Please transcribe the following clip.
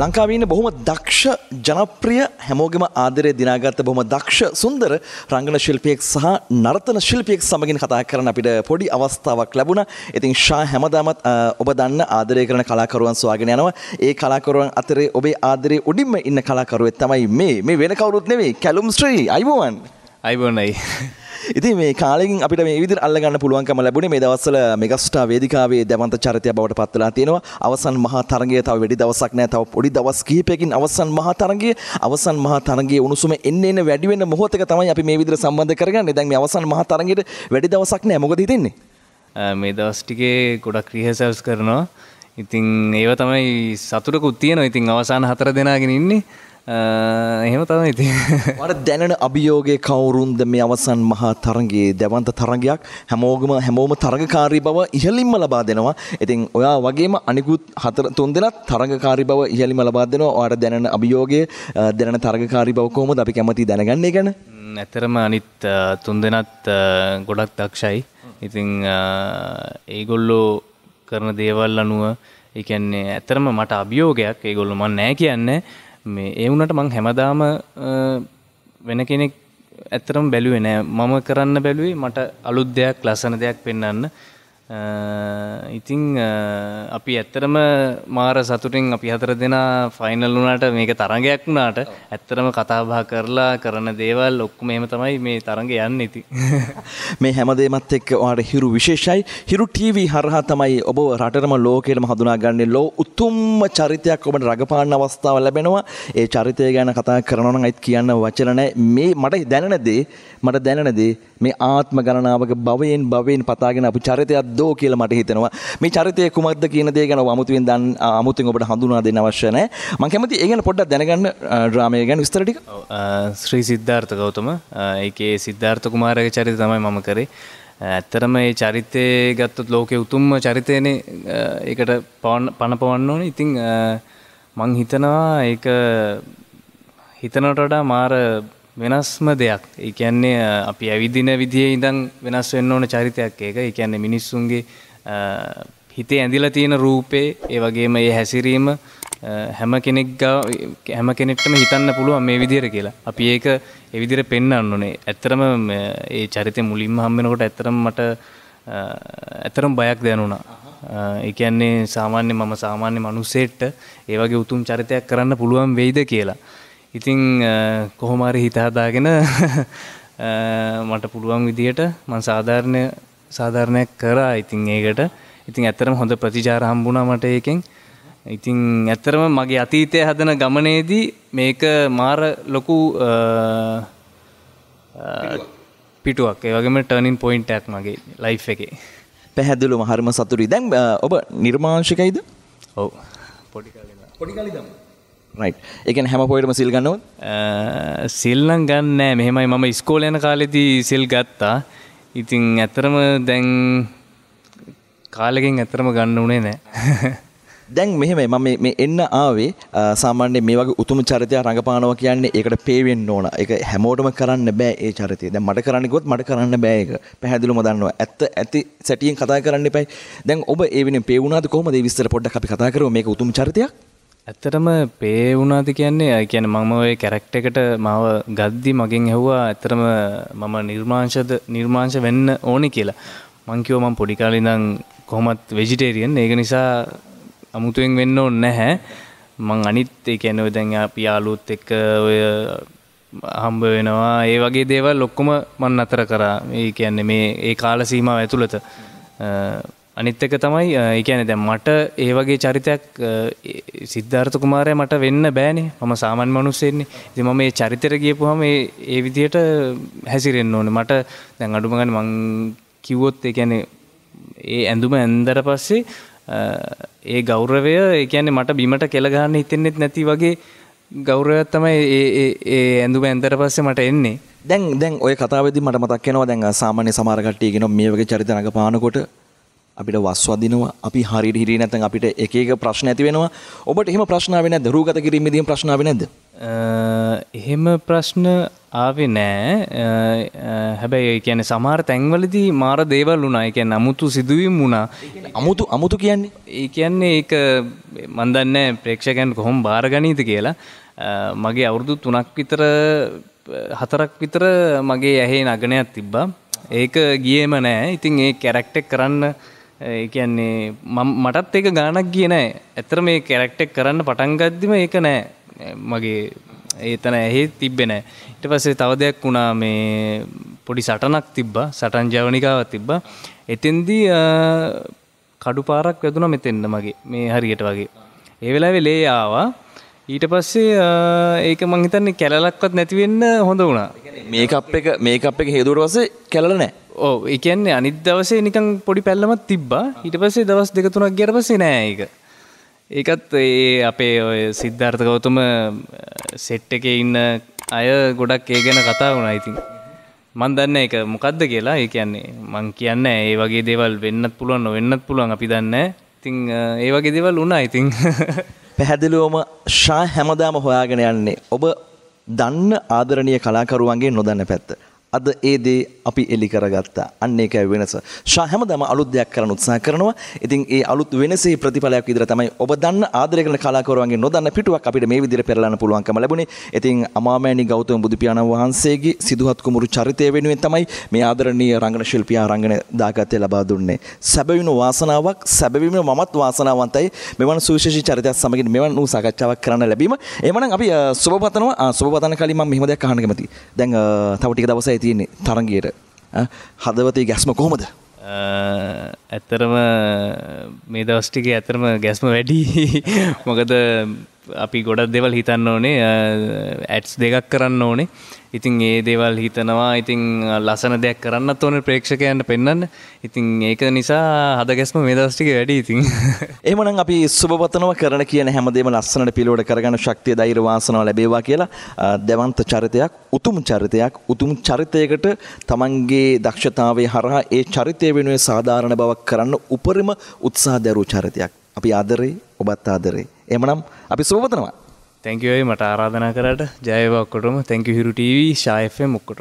ලංකාවීන බොහොම දක්ෂ ජනප්‍රිය හැමෝගෙම ආදරය දිනාගත්ත බොහොම දක්ෂ සුන්දර රංගන ශිල්පියෙක් සහ නර්තන ශිල්පියෙක් සමගින් කතා කරන අපිට පොඩි අවස්ථාවක් ලැබුණ. ඉතින් ශා හැමදාමත් ඔබ දන්න ආදරය කරන කලාකරුවන් ස්වාගෙන යනවා. ඒ කලාකරුවන් අතරේ ඔබේ ආදරේ උඩින්ම ඉන්න කලාකරුවෙක් තමයි මේ. මේ වෙන කවුරුත් නෙවෙයි. කැලුම් ශ්‍රී අයිබෝවන්. අයිබොනයි. ඉතින් මේ කාලෙකින් අපිට මේ විදිහට අල්ලගන්න පුළුවන්කම ලැබුණේ මේ දවස්වල මෙගස්ටා වේදිකාවේ දැවන්ත චරිතය බවට පත් වෙලා තියෙනවා. අවසන් මහා තරගය තව වැඩි දවසක් නැහැ. තව පොඩි දවස් කිහිපයකින් අවසන් මහා තරගය අවසන් මහා තරගයේ උණුසුම එන්න එන්න වැඩි වෙන මොහොතක තමයි අපි මේ විදිහට සම්බන්ධ කරගන්නේ. දැන් මේ අවසන් මහා තරගයට වැඩි දවසක් නැහැ. මොකද හිතෙන්නේ? මේ දවස් ටිකේ ගොඩක් රිහසල්ස් කරනවා ඉතින් ඒව තමයි සතුටකුත් තියෙනවා ඉතින් අවසාන හතර දෙනාගෙන ඉන්නේ එහෙම තමයි ඉති මට දැනෙන අභියෝගය කවුරුන්ද මේ අවසන් මහා තරගේ දැවන්ත තරගයක් හැමෝගම හැමෝම තරගකාරී බව ඉහලින්ම ලබා දෙනවා. ඉතින් ඔයා වගේම අනිකුත් හතර තුන් දෙනත් තරගකාරී බව ඉහලින්ම ලබා දෙනවා. ඔයාට දැනෙන අභියෝගය දැනෙන තරගකාරී බව කොහොමද අපි කැමති දැනගන්නේ ගැන? ඇතරම අනිත් තුන් දෙනත් ගොඩක් දක්ෂයි. ඉතිං ඒගොල්ලෝ කරන දේවල් අනුව එකන්නේ ඇතරම මට අභියෝගයක්. ඒගොල්ලු මන් නෑ කියන්නේ මේ ඒ වුණට මං හැමදාම වෙන කෙනෙක් ඇත්තරම් බැලුවේ නෑ. මම කරන්න බැලුවේ මට අලුත් දෙයක් ලස්සන දෙයක් පෙන්වන්න ඉතිං අපි ඇත්තරම මාර සතුටින් අපි හතර දෙනා ෆයිනල් වුණට මේක තරගයක් වුණාට ඇත්තරම කතාබා කරලා කරන දේවල් ඔක්කුම එම තමයි මේ තරග යන්න ඉති මේ හැමදේමත් එක්ක වාට හිරු විශේෂයි. හිරු ටීව හරහා තමයි ඔබ රටරම ලෝකෙටම හඳුනාගන්නේ. ලෝ උතුම්ම චරිතයක් ඔබට රගපාන්න අවස්ථාව ලැබෙනවා. ඒ චරිතය ගැන කතා කරනවන අයිත් කියන්න වචනනෑ මේ මට දැනනදේ මට දැනනදේ මේ ආත්ම ගණනාවක භවයෙන් භවයෙන් පතාගෙන අපි චරිතයක් දෝ කියලා මට හිතෙනවා. මේ චරිතය කුමක්ද කියන දේ ගැන අමුතුවෙන් දන් අමුතුවෙන් ඔබට හඳුනා දෙන්න අවශ්‍ය නැහැ. මම කැමති ඒ ගැන පොඩ්ඩක් දැනගන්න ඩ්‍රාමය ගැන විස්තර ටික. ශ්‍රී සිද්ධාර්ථ ගෞතම. ඒකේ සිද්ධාර්ථ කුමාරගේ චරිතය තමයි මම කරේ. ඇත්තරම ඒ චරිතය ගත්තොත් ලෝකෙ උතුම්ම චරිතයනේ. ඒකට පණ පවන්න ඕන. ඉතිං මං හිතනවා ඒක හිතනට වඩා මාර වෙනස්ම දෙයක්. ඒකැන්නේ අපි ඇවිදින විදිේ ඉඳං වෙනස් වෙන්න ඕන චරිතයක් ඒක. එකන්නේ මිනිස්සුන්ගේ හිතේ ඇඳිල තියෙන රූපේ ඒ වගේම ඒ හැසිරීම හැම කෙනෙක් හැම කෙනෙක්ටම හිතන්න පුළුවන් මේ විදිර කියලා. අපි ඒක එවිදිර පෙන්න්න ඕනේ. ඇත්තරම ඒ චරිතය මුලින්ම හම්බෙනකොට ඇත්තරම් මට ඇතරම් බයක් දැනුණා. ඒකන්නේ සාමාන්‍ය මම සාමාන්‍ය මනුස්සේට්ට ඒවගේ උතුම් චරිතයක් කරන්න පුළුවන් වෙයිද කියලා ඉතිං කොහොමාරි හිතහදාගෙන මට පුළුවන් විදියට මං සාධාරණය සාධාරණයක් කරා ඉතිං ඒකට. ඉතිං ඇත්තරම හොඳ ප්‍රතිචාර හම්බුණා මට ඒකෙන්. ඉතිං ඇත්තරම මගේ අතීතය හදන ගමනේදී මේක මාර ලොකු පිටුවක්. ඒවගේම ටර්නින් පොයින්ටක් මගේ ලයි් එකේ. පැහැදිලුම හරම සතුරි දැන් ඔබ නිර්මාංශකයිද? ඔව. පොඩිකාලිදම රයි් එකන හැම පොයටම සිල් ගන්නව සිල්ලං ගන්න මෙහෙමයි මම ස්කෝල යන කාලෙදී සිල් ගත්තා ඉතිං ඇතරම දැන් කාලෙකින් ඇතරම ගන්න උනේ නෑ දැන් මෙහෙම මම මේ එන්න ආවේ සාමාන්‍ය මේ වගේ උතුම් චරිතය රඟපානවා කියන්නේ ඒකට පේවෙන්න ඕන. ඒක හැමෝටම කරන්න බෑ ඒ චරිතය. දැන් මට කරන්න ගියොත් මට කරන්න බෑ ඒක. පැහැදිලිවම දන්නවා. ඇත්ත ඇති සැටියෙන් කතා කරන්න එපයි. දැන් ඔබ ඒ වෙනින් පේ වුණාද කොහොමද මේ විස්තර පොඩ්ඩක් අපි කතා කරමු මේක උතුම් චරිතයක්? ඇත්තටම පේ වුණාද කියන්නේ කියන මම ඔය කැරක්ට එකට මාව ගද්දි මගෙන් ඇහුවා ඇතරම මම නිර්මාංශද නිර්මාංශ වෙන්න ඕනි කියලා. මංකිව මම පොඩිකාලිඳං කොහොමත් වෙජිටේරියන් ඒක නිසා අමුතුවෙන් වෙන්න ඕන්න නැහැ. මං අනිත් ඒ කියැනව දැන් අපි යාලුත් එක්ක ඔය හම්බ වෙනවා ඒ වගේ දේවල් ලොක්කොම මන් අතර කරා. ඒ කියන්නේ මේ ඒ කාල සීමාව ඇතුළත. අනිත් එක තමයි ඒකැන දැම් මට ඒ වගේ චරිතයක් සිද්ධාර්ථ කුමාරය මට වෙන්න බෑනේ. මම සාමන් මනුස්සෙන්නේ ඉති මම මේ චරිතර ගියපුහම ඒ විදියට හැසිරෙන්න්න ඕන. මට දැන් අඩුමගන්න මං කිව්වොත් එකැනෙ ඒ ඇඳුම ඇන්දර පස්සේ ඒ ගෞරවය ඒකැන්නේ මට බිමට කෙළගන්න හිතෙන්නෙත් නැති වගේ ගෞරවත් තමයි ඒ ඇඳුම ඇන්දර පස්සේ මට එන්නේ. දැන් දැන් ඔය කතාවදි මට මතක්කෙනවා දැන් සාමාන්‍ය සමාරකට්ටියගෙන මේ වගේ චරිත රඟ අපිට වස්වදිනවා අපි හරියට හිරියේ නැත්නම් අපිට එක එක ප්‍රශ්න ඇති වෙනවා. ඔබට එහෙම ප්‍රශ්න ආවේ නැද්ද? රූගත කිරීමේදී ප්‍රශ්න ආවේ නැද්ද? එහෙම ප්‍රශ්න ආවෙ නෑ. හැබැයි කියන සමාර තැන්වලදී මාර දේවල් වුණා. එක නමුතු සිදුවීම් වුණා. අමුතු අමුතු කියන්නේ? ඒ කියන්නේ ඒක මන්දන්න ප්‍රේක්ෂකයන් කොහොම භාරගනීත කියලා. මගේ අවුරුදු තුනක් විතර හතරක් විතර මගේ ඇහේ නගනයක් තිබ්බා. ඒක ගියේම නෑ. ඉතින් ඒ කැරක්ටෙක් කරන්න ඒ කියන්නේ මටත් ඒක ගානක් ගිය නෑ. ඇතර මේ කැරක්ටෙක් කරන්න පටන්ගද්දිම ඒක නෑ. මගේ ඒතන ඇහේ තිබ්බෙන ඉට පස්සේ තව දෙයක් වුණා මේ පොඩි සටනක් තිබ්බ. සටන් ජවනිකාවත් තිබ්බ. එතෙන්දී කඩු පාරක් වැදුන මෙතෙන්න මගේ. මේ හරියට වගේ. ඒ වෙලා වෙලේ ආවා. ඊට පස්සේ ඒක මංහිතන්නේ කැලලක්වත් නැතිවෙන්න හොඳ වුණා. මේකප් එක මේකප් එක හේදුවට පස්සේ කැලල නෑ. ඕ එකන්නේ අනිත් දවසේ නිකං පොඩි පැල්ලමත් තිබ්බා. ඊට පස්සේ දවස් දෙකතුනක් ගැර පසේ නෑ එක ඒකත් ඒ අපේ ඔය සිද්ධාර්ථ ගෞතම සෙට් එක ඉන්න අය ගොඩක් ඒ ගැන කතා වුණා. ඉතින් මන් දන්න එක මොකක්ද කියලා. ඒ කියන්නේ මං කියන්න ඒ වගේ දේවල් වෙන්නත් පුළුවන් වෙන්නත් පුළුවන් අපි දන්න ඉතිං ඒ වගේ දේවල් වුණා. ඉතිං පැහැදිලුවම ශා හැමදාම හොයාගෙන යන්නේ ඔබ දන්න ආදරණීය කලාකරුවන්ගේ නොදන්න පැත්ත. අද ඒ දේ අපි එලි කරගත්තා. අන්න ඒකයි වෙනස. ෂා හැමදාම අලුත් දෙයක් කරන්න උත්සාහ කරනවා. ඉතින් ඒ අලුත් වෙනසේ ප්‍රතිඵලයක් විදිහට තමයි ඔබ දන්න ආදරය කරන කලාකරුවන්ගේ නොදන්න පිටුවක් අපිට මේ විදිහට පෙරලන්න පුළුවන්කම ලැබුණේ. ඉතින් අමාමෑණි ගෞතම බුදු පියාණන් වහන්සේගේ සිදුහත් කුමරු චරිතය වෙනුවෙන් තමයි මේ ආදරණීය රංගන ශිල්පියා රංගන දාගත්තේ ලබා දුන්නේ. සැබවින්ම වාසනාවක් සැබවින්ම මමත් වාසනාවන්තයි මෙවන් සුවිශේෂී චරිතයක් සමගින් මෙවන් වූ සාකච්ඡාවක් කරන්න ලැබීම. එහෙමනම් අපි සුබ පතනවා සුබ පතන කලින් මම මෙහෙම දෙයක් අහන්න කැමතියි. දැන් තව ටික දවසයි තියෙන්නේ තරගයට හදවතේ ගැස්ම කොහොමද? ඇත්තරම මේ දවස්ටික ඇතරම ගැස්ම වැඩි. මොකද අපි ගොඩක් දෙවල් හිතන්න ඕනේ. ඇට්ස් දෙකක් කරන්න ඕනේ. ඉතින් ඒ දේවල් හිතනවා. ඉතින් ලසන දෙයක් කරන්නත් ඕන ප්‍රේක්ෂකයන්ට පෙන්න්න ඉතින් ඒක නිසා හද ගැස්ම මේ දස්ටික වැඩි ඉතින්. එමනම් අපි සුබපතනව කරන කියන හැමදේම ලස්සනට පිළිවට කරගන්න ශක්තිය දෛර වාසනාව ලැබේවා කියලා දෙවන්ත චරිතයක් උතුම් චරිතයක් උතුම් චරිතයකට තමන්ගේ දක්ෂතාවේ හරහා ඒ චරිතය වෙනුවේ සාධාරණ බවක් කරන්න උපරිම උත්සාහ දැරූ චරිතයක්. අපි ආදරේ ඔබත් ආදරේ. එමනම් අපි සුබපතනවා තැංකවයි මට ආරාධනා කරට. ජයවක්කොටම. තැංක හිරු ටව ශායෆය මුක්කොට